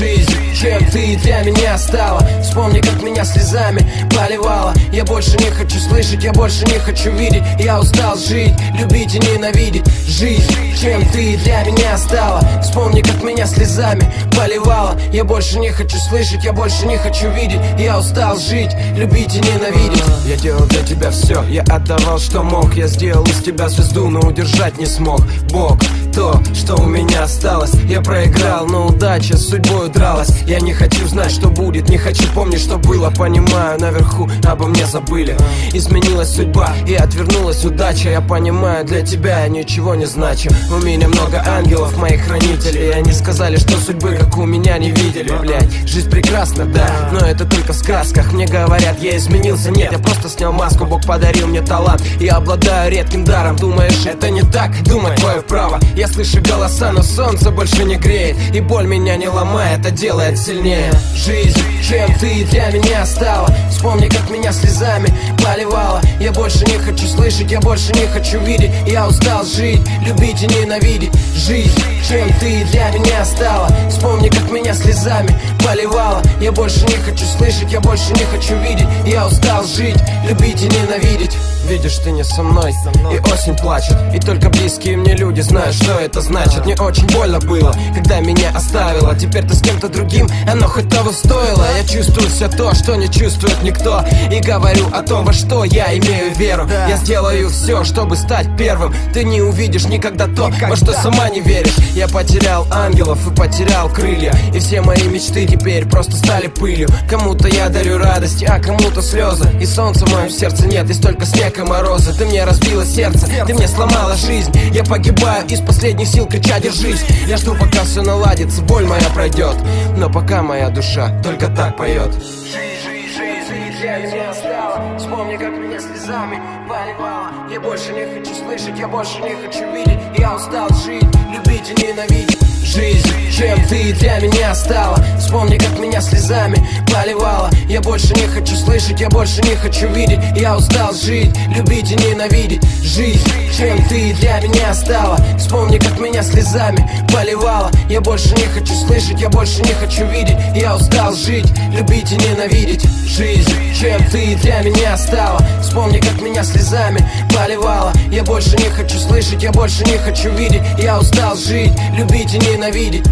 жизнь Чем ты для меня стала. Вспомни, как меня слезами поливала Я больше не хочу слышать, я больше не хочу видеть. Я устал жить, любить и ненавидеть Жизнь, чем ты для меня стала. Вспомни, как меня слезами поливала Я больше не хочу слышать, я больше не хочу видеть. Я устал жить, любить и ненавидеть. Я делал для тебя все, я отдавал, что мог. Я сделал из тебя звезду, но удержать не смог. Бог, что у меня осталось. Я проиграл, но удача с судьбой дралась Я не хочу знать, что будет, не хочу помнить, что было. Понимаю, наверху обо мне забыли. Изменилась судьба и отвернулась удача. Я понимаю, для тебя я ничего не значу. У меня много ангелов, моих хранителей Они сказали, что судьбы, как у меня, не видели, блядь. Жизнь прекрасна, да, но это только в сказках. Мне говорят, я изменился, нет, я просто снял маску. Бог подарил мне талант. И обладаю редким даром. Думаешь, это не так? Думать твое право. Я слышу голоса, но солнце больше не греет. И боль меня не ломает, а делает сильнее. Жизнь, чем ты для меня стала. Вспомни, как меня слезами поливала Я больше не хочу слышать, я больше не хочу видеть. Я устал жить, любить и ненавидеть. Жизнь, чем ты для меня стала. Вспомни, как меня слезами поливала. Я больше не хочу слышать, я больше не хочу видеть. Я устал жить, любить и ненавидеть. Видишь, ты не со мной, и осень плачет. И только близкие мне люди знают, что это значит. Мне очень больно было, когда меня оставила. Теперь ты с кем-то другим, оно хоть того стоило. Я чувствую все то, что не чувствует никто. И говорю о том, во что я имею веру. Я сделаю все, чтобы стать первым. Ты не увидишь никогда то, во что сама не веришь Я потерял ангелов и потерял крылья И все мои мечты теперь просто стали пылью Кому-то я дарю радость, а кому-то слезы И солнца в моем сердце нет, есть только снег и морозы Ты мне разбила сердце, ты мне сломала жизнь Я погибаю из последних сил, крича держись Я жду, пока все наладится, боль моя пройдет Но пока моя душа только так поет Вспомни, как меня слезами поливала Я больше не хочу слышать, я больше не хочу видеть. Я устал жить, любить и ненавидеть Жизнь, чем ты для меня стала? Вспомни, как меня слезами поливала. Я больше не хочу слышать, я больше не хочу видеть. Я устал жить, любить и ненавидеть Жизнь, чем ты для меня стала? Вспомни, как меня слезами поливала. Я больше не хочу слышать, я больше не хочу видеть. Я устал жить, любить и ненавидеть Жизнь, чем ты для меня стала? Вспомни, как меня слезами поливала. Я больше не хочу слышать, я больше не хочу видеть. Я устал жить, любить и ненавидеть